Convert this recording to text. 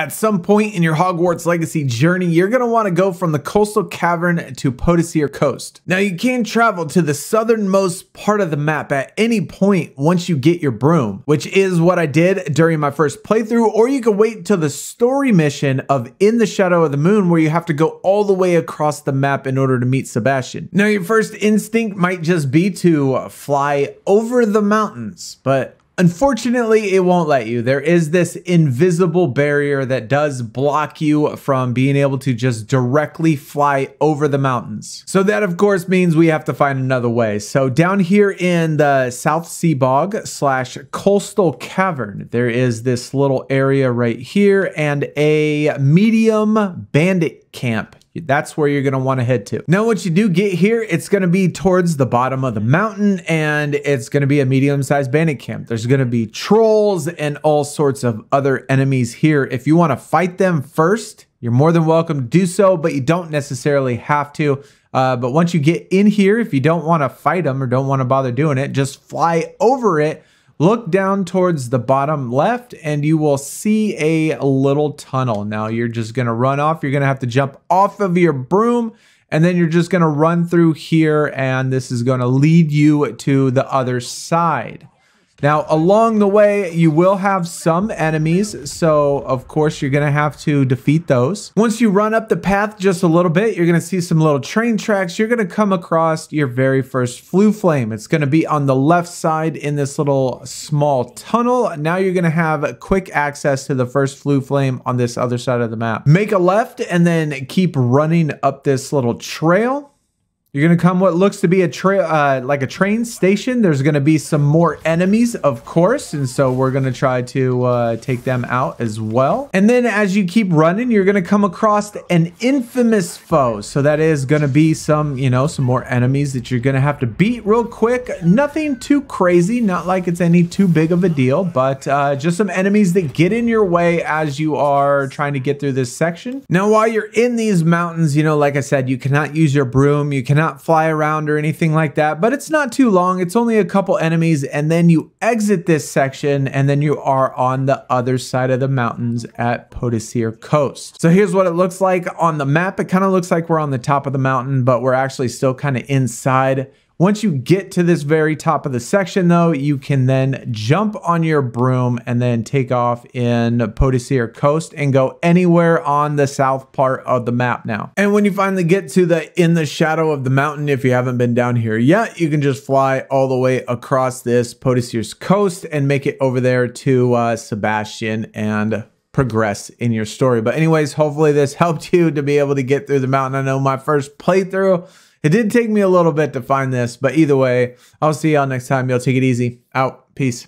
At some point in your Hogwarts Legacy journey, you're going to want to go from the coastal cavern to Poidsear Coast. Now, you can travel to the southernmost part of the map at any point once you get your broom, which is what I did during my first playthrough, or you can wait until the story mission of In the Shadow of the Moon, where you have to go all the way across the map in order to meet Sebastian. Now, your first instinct might just be to fly over the mountains, but Unfortunately, it won't let you. There is this invisible barrier that does block you from being able to just directly fly over the mountains. So that of course means we have to find another way. So down here in the South Sea Bog slash Coastal Cavern, there is this little area right here and a medium bandit camp that's where you're going to want to head to. Now, once you do get here, it's going to be towards the bottom of the mountain and it's going to be a medium sized bandit camp. There's going to be trolls and all sorts of other enemies here. If you want to fight them first, you're more than welcome to do so, but you don't necessarily have to. Uh, but once you get in here, if you don't want to fight them or don't want to bother doing it, just fly over it Look down towards the bottom left and you will see a little tunnel. Now you're just gonna run off. You're gonna have to jump off of your broom and then you're just gonna run through here and this is gonna lead you to the other side. Now, along the way, you will have some enemies, so of course you're gonna have to defeat those. Once you run up the path just a little bit, you're gonna see some little train tracks. You're gonna come across your very first Floo flame. It's gonna be on the left side in this little small tunnel. Now you're gonna have quick access to the first Floo flame on this other side of the map. Make a left and then keep running up this little trail. You're gonna come what looks to be a trail, uh, like a train station. There's gonna be some more enemies, of course, and so we're gonna try to uh, take them out as well. And then as you keep running, you're gonna come across an infamous foe. So that is gonna be some, you know, some more enemies that you're gonna have to beat real quick. Nothing too crazy, not like it's any too big of a deal, but uh, just some enemies that get in your way as you are trying to get through this section. Now, while you're in these mountains, you know, like I said, you cannot use your broom, you cannot cannot fly around or anything like that, but it's not too long. It's only a couple enemies, and then you exit this section, and then you are on the other side of the mountains at Poidsear Coast. So here's what it looks like on the map. It kind of looks like we're on the top of the mountain, but we're actually still kind of inside once you get to this very top of the section though, you can then jump on your broom and then take off in Poidsear Coast and go anywhere on the south part of the map now. And when you finally get to the in the shadow of the mountain, if you haven't been down here yet, you can just fly all the way across this Poidsear's coast and make it over there to uh, Sebastian and progress in your story. But anyways, hopefully this helped you to be able to get through the mountain. I know my first playthrough it did take me a little bit to find this, but either way, I'll see y'all next time. Y'all take it easy. Out. Peace.